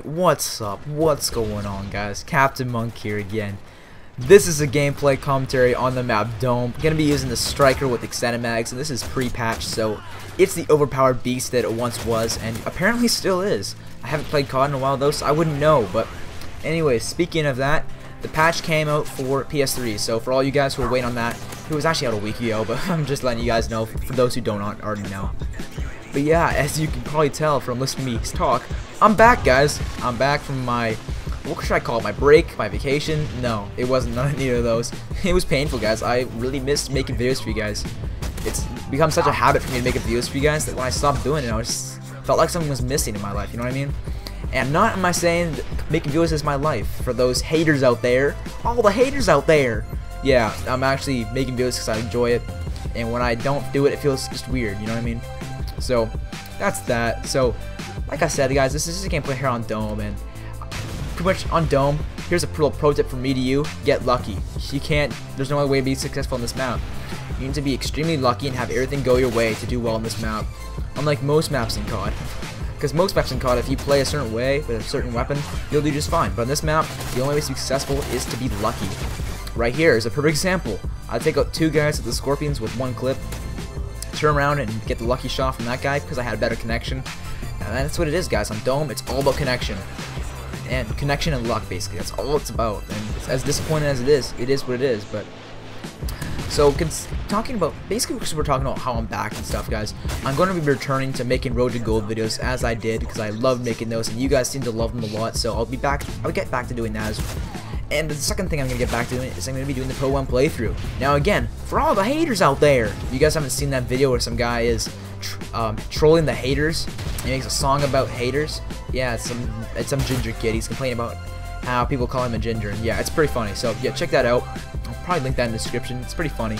What's up? What's going on guys? Captain Monk here again. This is a gameplay commentary on the map Dome. gonna be using the Striker with extended mags and this is pre-patch so it's the overpowered beast that it once was and apparently still is. I haven't played COD in a while though so I wouldn't know but anyway speaking of that the patch came out for PS3 so for all you guys who are waiting on that it was actually out a week ago but I'm just letting you guys know for those who don't already know. But yeah, as you can probably tell from listening to me talk, I'm back, guys. I'm back from my, what should I call it, my break, my vacation? No, it wasn't none of either of those. It was painful, guys. I really missed making videos for you guys. It's become such a habit for me to make videos for you guys that when I stopped doing it, I just felt like something was missing in my life, you know what I mean? And not am I saying making videos is my life. For those haters out there, all the haters out there, yeah, I'm actually making videos because I enjoy it. And when I don't do it, it feels just weird, you know what I mean? So that's that. So like I said, guys, this is just a gameplay here on Dome, and pretty much on Dome. Here's a little pro tip from me to you: get lucky. You can't. There's no other way to be successful on this map. You need to be extremely lucky and have everything go your way to do well on this map. Unlike most maps in COD. Because most maps in COD, if you play a certain way with a certain weapon, you'll do just fine. But on this map, the only way to be successful is to be lucky. Right here is a perfect example. I take out two guys with the Skorpions with one clip, turn around and get the lucky shot from that guy because I had a better connection. And that's what it is, guys. On Dome, it's all about connection. And connection and luck, basically. That's all it's about. And as disappointing as it is, it is what it is. But so, talking about, basically because we're talking about how I'm back and stuff, guys, I'm going to be returning to making Road to Gold videos as I did, because I love making those, and you guys seem to love them a lot, so I'll be back, I'll get back to doing that as and the second thing I'm going to get back to is I'm going to be doing the Pro 1 playthrough. Now again, for all the haters out there, if you guys haven't seen that video where some guy is tr um, trolling the haters. He makes a song about haters. Yeah, it's some, it's some ginger kid. He's complaining about how people call him a ginger. And yeah, it's pretty funny. So yeah, check that out. I'll probably link that in the description. It's pretty funny.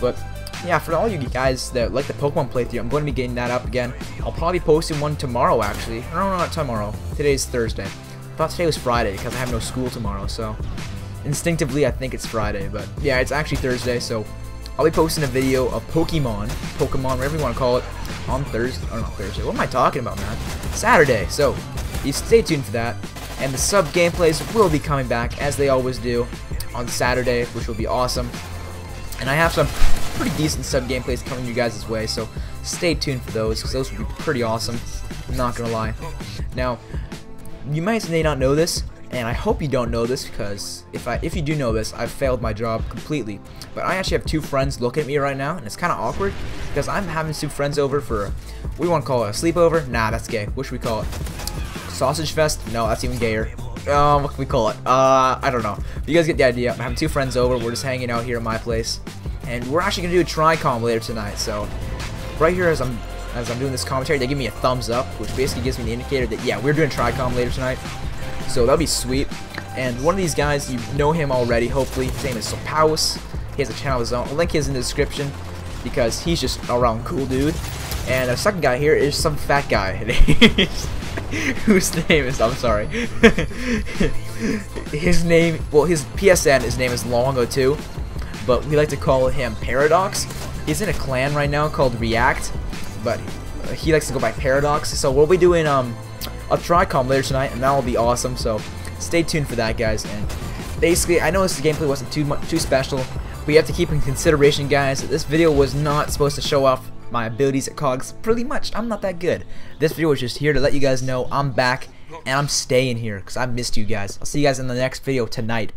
But yeah, for all you guys that like the Pokemon playthrough, I'm going to be getting that up again. I'll probably be posting one tomorrow, actually. No, no, not tomorrow. Today's Thursday thought today was Friday because I have no school tomorrow, so instinctively I think it's Friday, but yeah, it's actually Thursday, so I'll be posting a video of Pokemon, Pokemon, whatever you want to call it, on Thursday, or not Thursday, what am I talking about, man? Saturday, so you stay tuned for that, and the sub gameplays will be coming back, as they always do, on Saturday, which will be awesome, and I have some pretty decent sub gameplays coming you guys' way, so stay tuned for those, because those will be pretty awesome, I'm not gonna lie. Now, you might may not know this, and I hope you don't know this because if I if you do know this, I've failed my job completely. But I actually have two friends looking at me right now, and it's kind of awkward because I'm having two friends over for we want to call it a sleepover. Nah, that's gay. What should we call it? Sausage fest? No, that's even gayer. Um, what can we call it? Uh, I don't know. You guys get the idea. I'm having two friends over. We're just hanging out here at my place, and we're actually gonna do a Tricom later tonight. So, right here as I'm as I'm doing this commentary, they give me a thumbs up, which basically gives me the indicator that, yeah, we're doing Tricom later tonight. So that'll be sweet. And one of these guys, you know him already, hopefully. His name is Sopaus. He has a channel of his own. I'll link his in the description because he's just around cool dude. And the second guy here is some fat guy. whose name is, I'm sorry. his name, well, his PSN, his name is Longo too. But we like to call him Paradox. He's in a clan right now called React but he likes to go by Paradox. So we'll be doing um, a Tricom later tonight, and that will be awesome. So stay tuned for that, guys. And basically, I know this gameplay wasn't too much too special, but you have to keep in consideration, guys, that this video was not supposed to show off my abilities at COGS. Pretty much, I'm not that good. This video was just here to let you guys know I'm back, and I'm staying here because I missed you guys. I'll see you guys in the next video tonight.